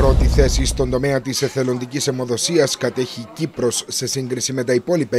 Πρώτη θέση στον τομέα της εθελοντικής αιμοδοσίας κατέχει Κύπρος σε σύγκριση με τα υπόλοιπα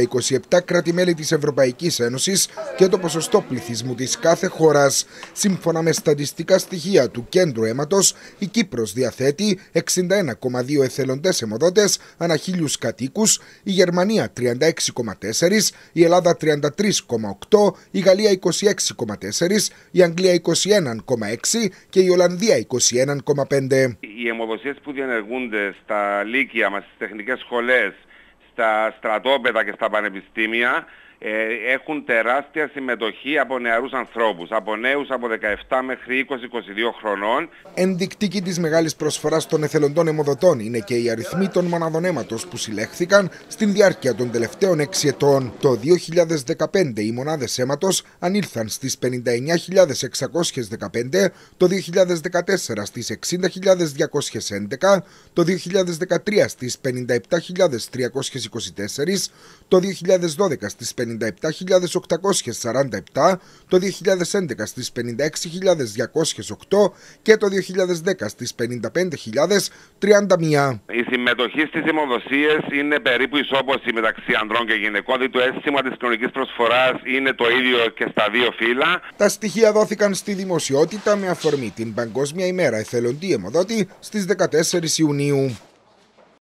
27 κράτη-μέλη της Ευρωπαϊκής Ένωσης και το ποσοστό πληθυσμού της κάθε χώρας. Σύμφωνα με στατιστικά στοιχεία του Κέντρου Αίματος, η Κύπρος διαθέτει 61,2 εθελοντές αιμοδότες ανά χίλιους κατοίκους, η Γερμανία 36,4, η Ελλάδα 33,8, η Γαλλία 26,4, η Αγγλία 21,6 και η Ολλανδία 21,5 οι αιμοδοσίες που διενεργούνται στα λύκεια μας, στις τεχνικές σχολές, στα στρατόπεδα και στα πανεπιστήμια ε, έχουν τεράστια συμμετοχή από νεαρούς ανθρώπους, από νέους από 17 μέχρι 20-22 χρονών. Ενδεικτική της μεγάλης προσφοράς των εθελοντών αιμοδοτών είναι και οι αριθμοί των μοναδών αίματος που συλλέχθηκαν στην διάρκεια των τελευταίων 6 ετών. Το 2015 οι μονάδες αίματος ανήλθαν στις 59.615, το 2014 στις 60.211, το 2013 στις 57.324, το 2012 στις 50 57.847, το 2011 στις 56.208 και το 2010 στις 55.031. Η συμμετοχή στις αιμοδοσίες είναι περίπου ισόπωση μεταξύ ανδρών και γυναικών, δηλαδή το αίσθημα της κοινωνικής προσφοράς είναι το ίδιο και στα δύο φύλλα. Τα στοιχεία δόθηκαν στη δημοσιότητα με αφορμή την Παγκόσμια ημέρα εθελοντή αιμοδότη στις 14 Ιουνίου.